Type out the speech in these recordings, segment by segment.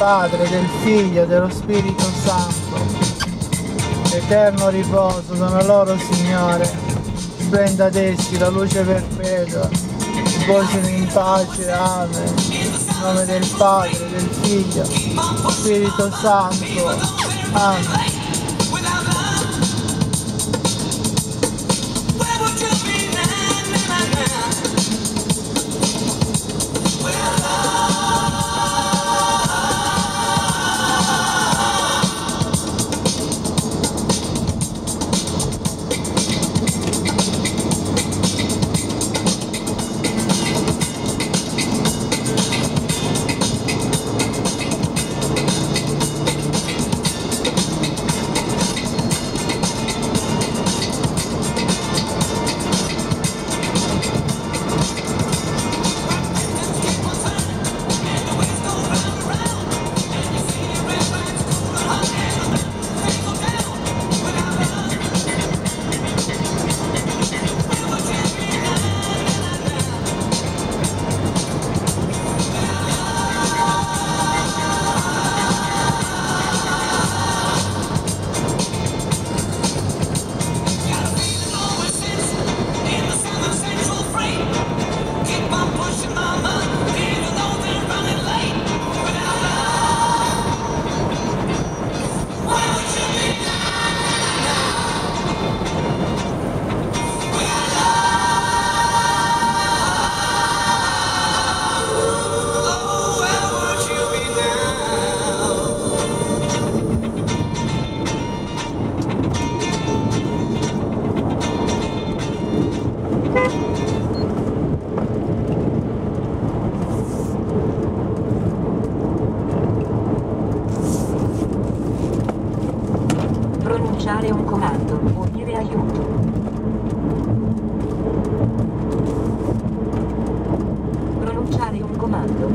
Padre, del Figlio, dello Spirito Santo. Eterno riposo sono loro, Signore. Splenda ad essi la luce perpetua. Riposino in pace. Amen. In nome del Padre, del Figlio, Spirito Santo. Amen. Unire aiuto. Pronunciare un comando.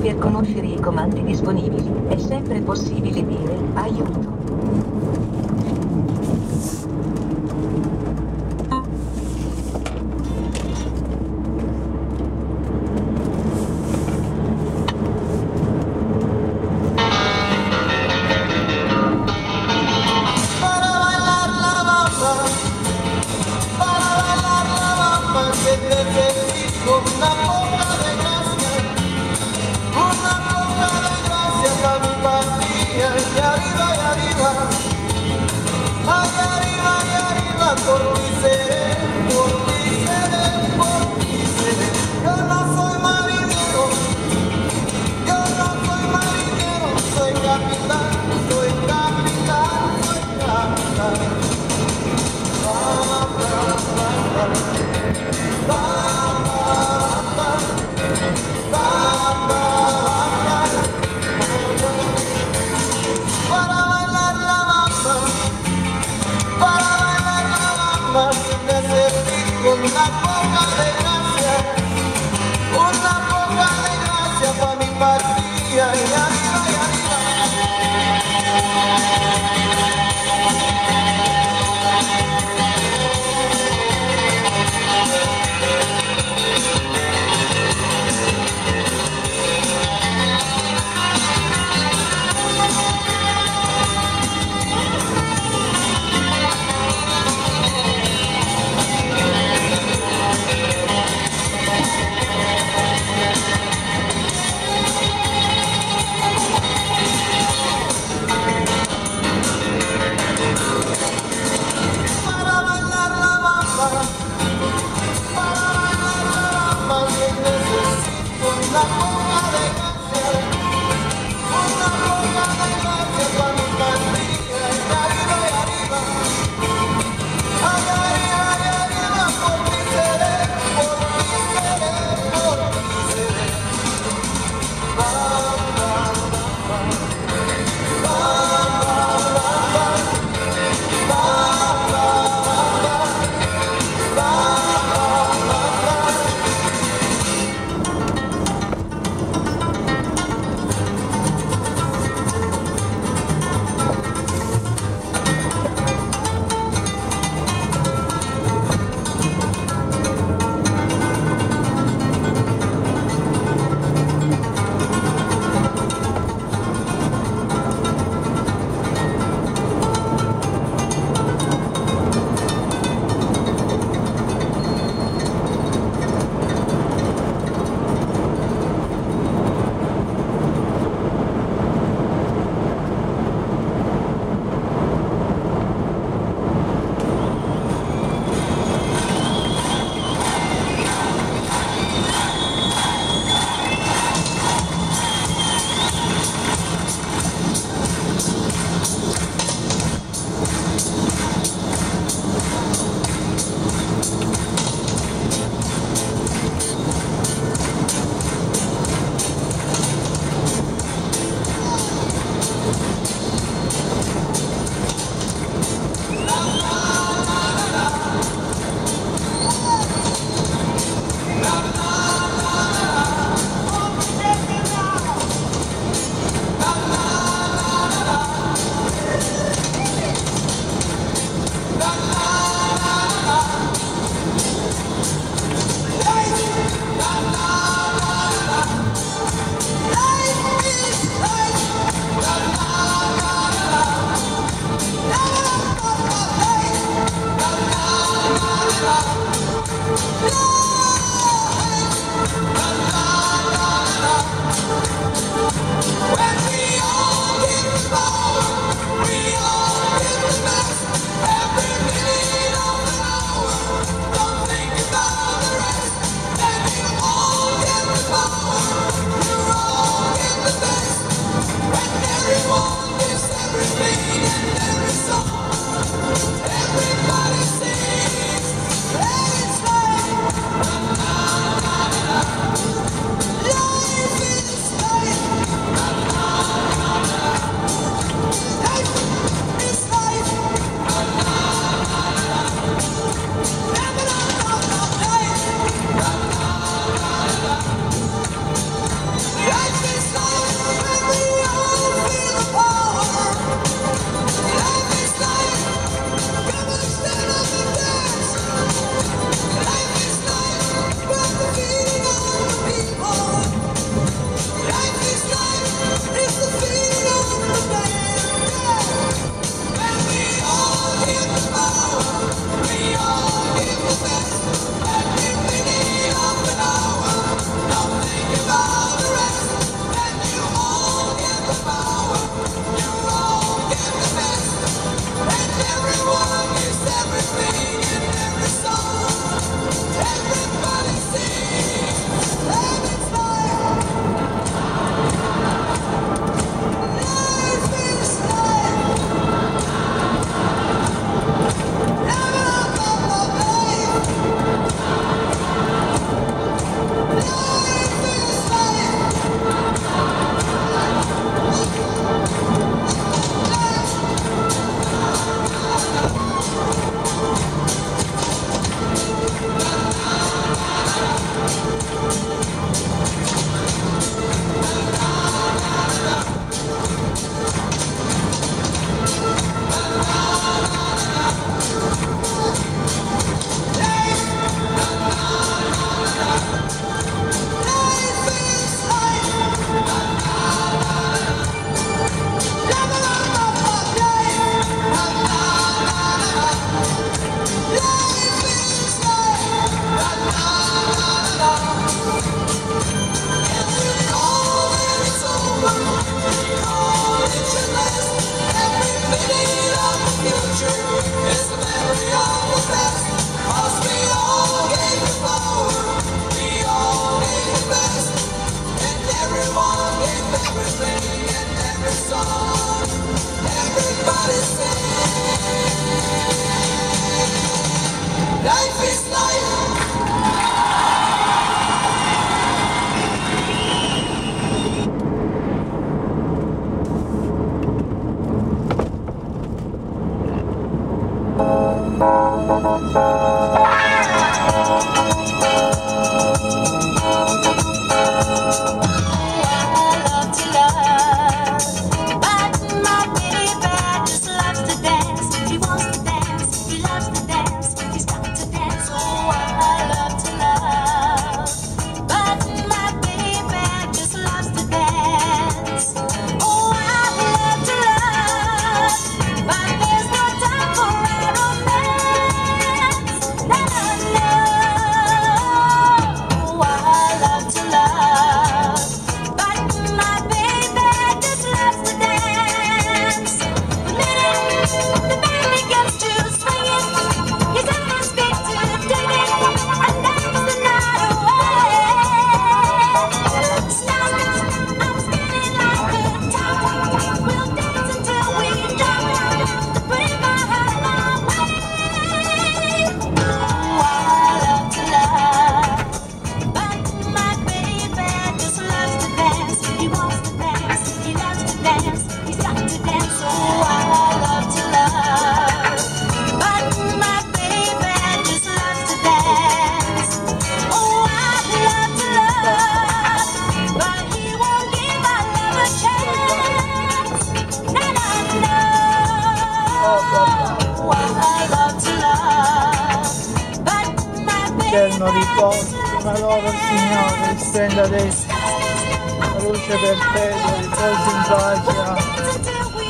Per conoscere i comandi disponibili, è sempre possibile dire aiuto. Una loro Signore, stenda adesso, la luce perpetua, riposo in pace.